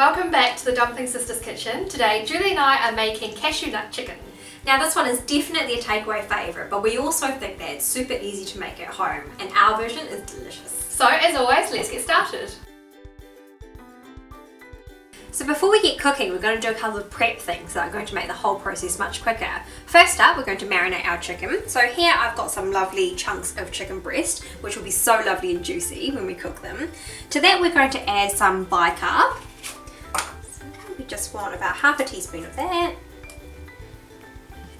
welcome back to the Dumpling Sisters kitchen. Today Julie and I are making cashew nut chicken. Now this one is definitely a takeaway favourite, but we also think that it's super easy to make at home, and our version is delicious. So as always, let's get started. So before we get cooking, we're going to do a couple of prep things that are going to make the whole process much quicker. First up, we're going to marinate our chicken. So here I've got some lovely chunks of chicken breast, which will be so lovely and juicy when we cook them. To that, we're going to add some bicarb. Just want about half a teaspoon of that.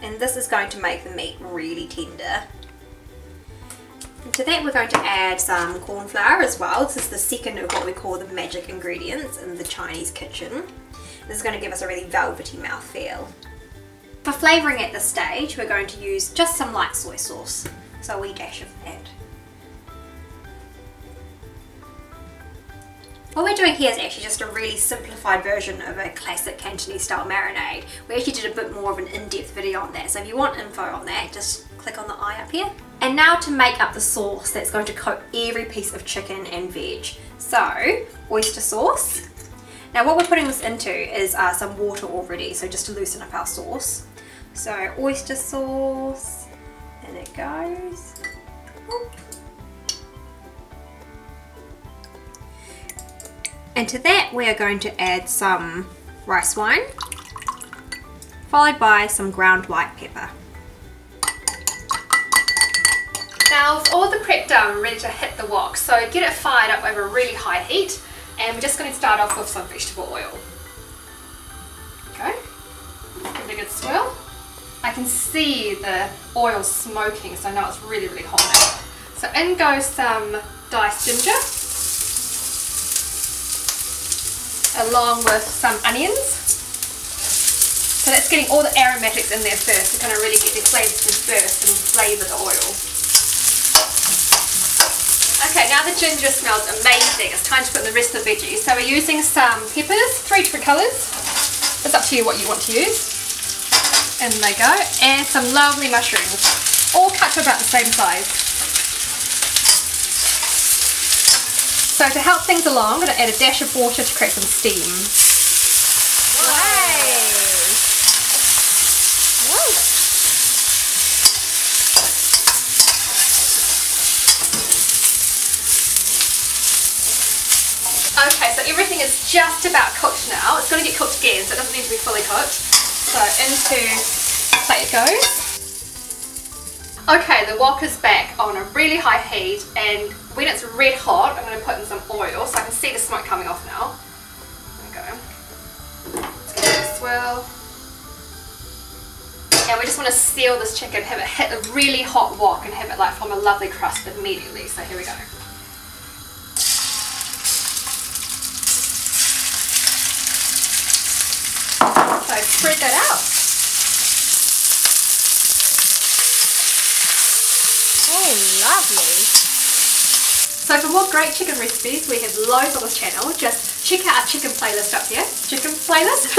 And this is going to make the meat really tender. And to that we're going to add some corn flour as well. This is the second of what we call the magic ingredients in the Chinese kitchen. This is going to give us a really velvety mouthfeel. For flavouring at this stage we're going to use just some light soy sauce. So a wee dash of that. What we're doing here is actually just a really simplified version of a classic Cantonese style marinade. We actually did a bit more of an in-depth video on that, so if you want info on that, just click on the eye up here. And now to make up the sauce that's going to coat every piece of chicken and veg. So, oyster sauce. Now what we're putting this into is uh, some water already, so just to loosen up our sauce. So oyster sauce, and it goes. And to that we are going to add some rice wine, followed by some ground white pepper. Now with all the prep done, we're ready to hit the wok. So get it fired up over a really high heat and we're just going to start off with some vegetable oil. Okay, give it a good swirl. I can see the oil smoking so I know it's really really hot now. So in goes some diced ginger along with some onions. So that's getting all the aromatics in there first to kind of really get the flavours burst and flavour the oil. Okay, now the ginger smells amazing. It's time to put in the rest of the veggies. So we're using some peppers, three different colours. It's up to you what you want to use. And they go. And some lovely mushrooms. All cut to about the same size. So to help things along, I'm going to add a dash of water to create some steam. Okay, so everything is just about cooked now. It's going to get cooked again, so it doesn't need to be fully cooked. So into the plate it goes. Okay, the wok is back on a really high heat and when it's red hot, I'm going to put in some oil so I can see the smoke coming off now. There we go. Let's give it a swirl. And we just want to seal this chicken, have it hit a really hot wok and have it like form a lovely crust immediately. So here we go. So spread that out. Oh, lovely. So for more great chicken recipes, we have loads on this channel. Just check out our chicken playlist up here. Chicken playlist.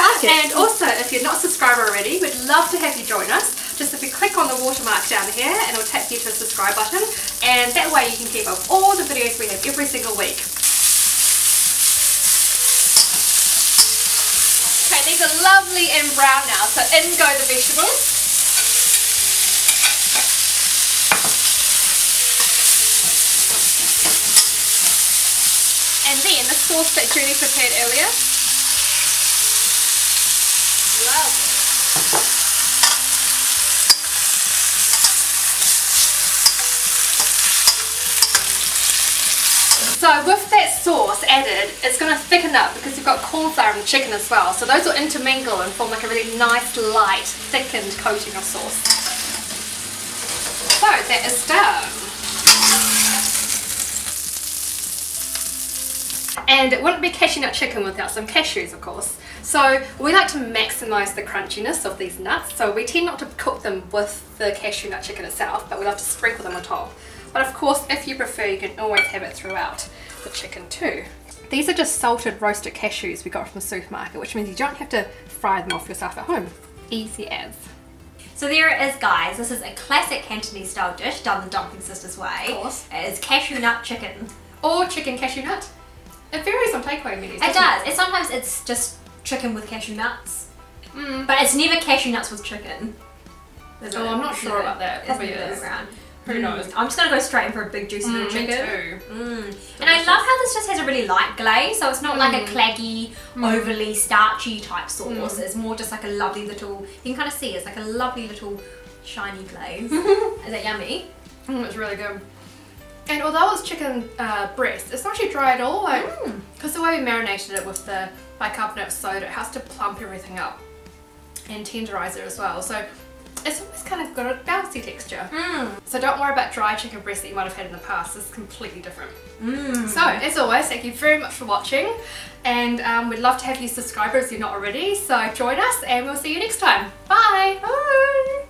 like and also, if you're not a subscriber already, we'd love to have you join us. Just if you click on the watermark down here, and it'll take you to the subscribe button. And that way you can keep up all the videos we have every single week. Okay, these are lovely and brown now, so in go the vegetables. And then the sauce that Julie prepared earlier. So with that sauce added, it's going to thicken up because you've got corn flour in the chicken as well. So those will intermingle and form like a really nice, light, thickened coating of sauce. So that is done. And it wouldn't be cashew nut chicken without some cashews, of course. So we like to maximise the crunchiness of these nuts. So we tend not to cook them with the cashew nut chicken itself, but we like to sprinkle them on top. But of course, if you prefer, you can always have it throughout the chicken too. These are just salted roasted cashews we got from the supermarket, which means you don't have to fry them off yourself at home. Easy as. So there it is guys, this is a classic Cantonese style dish done the Dumpling Sisters way. Of course. It is cashew nut chicken. Or chicken cashew nut. It varies on takeaway menus. It does. It sometimes it's just chicken with cashew nuts, Mm. but it's never cashew nuts with chicken. Oh, it? I'm not sure about that. it's Probably is. around. Who Mm. knows? I'm just gonna go straight in for a big juicy Mm, me chicken. too. Mm. And I love how this just has a really light glaze, so it's not like a Mm. claggy, Mm. overly starchy type sauce. Mm. It's more just like a lovely little. You can kind of see it's like a lovely little shiny glaze. Is that yummy? Mm, it's really good. And although it's chicken uh, breast, it's not actually dry at all. Like, Mm. because the way we marinated it with the bicarbonate of soda, it has to plump everything up and tenderize it as well. So it's always kind of got a bouncy texture. Mm. So don't worry about dry chicken breast that you might have had in the past. It's completely different. Mm. So as always, thank you very much for watching, and um, we'd love to have you subscribers if you're not already. So join us, and we'll see you next time. Bye. Bye.